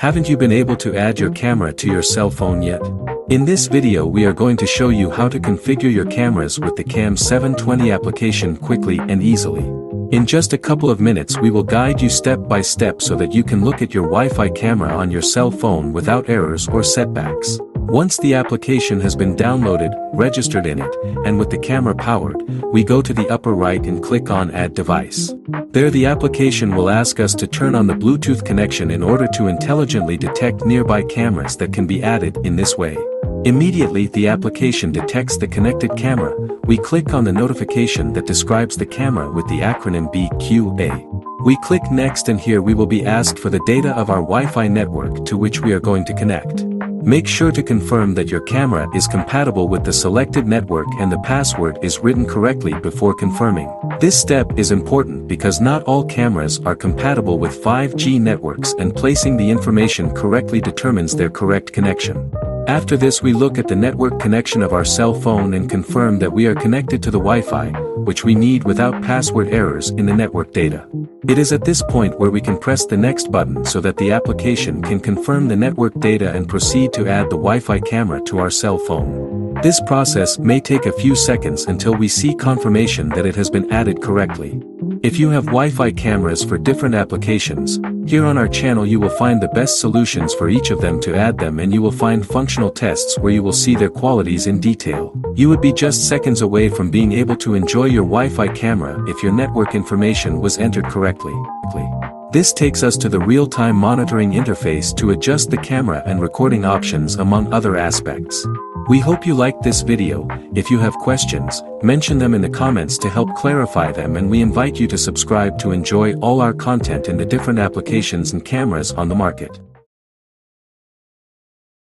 Haven't you been able to add your camera to your cell phone yet? In this video we are going to show you how to configure your cameras with the Cam 720 application quickly and easily. In just a couple of minutes we will guide you step by step so that you can look at your Wi-Fi camera on your cell phone without errors or setbacks. Once the application has been downloaded, registered in it, and with the camera powered, we go to the upper right and click on Add Device. There the application will ask us to turn on the Bluetooth connection in order to intelligently detect nearby cameras that can be added in this way. Immediately the application detects the connected camera, we click on the notification that describes the camera with the acronym BQA. We click next and here we will be asked for the data of our Wi-Fi network to which we are going to connect. Make sure to confirm that your camera is compatible with the selected network and the password is written correctly before confirming. This step is important because not all cameras are compatible with 5G networks and placing the information correctly determines their correct connection. After this we look at the network connection of our cell phone and confirm that we are connected to the Wi-Fi, which we need without password errors in the network data. It is at this point where we can press the next button so that the application can confirm the network data and proceed to add the Wi-Fi camera to our cell phone. This process may take a few seconds until we see confirmation that it has been added correctly. If you have Wi-Fi cameras for different applications, here on our channel you will find the best solutions for each of them to add them and you will find functional tests where you will see their qualities in detail. You would be just seconds away from being able to enjoy your Wi-Fi camera if your network information was entered correctly. This takes us to the real-time monitoring interface to adjust the camera and recording options among other aspects. We hope you liked this video, if you have questions, mention them in the comments to help clarify them and we invite you to subscribe to enjoy all our content in the different applications and cameras on the market.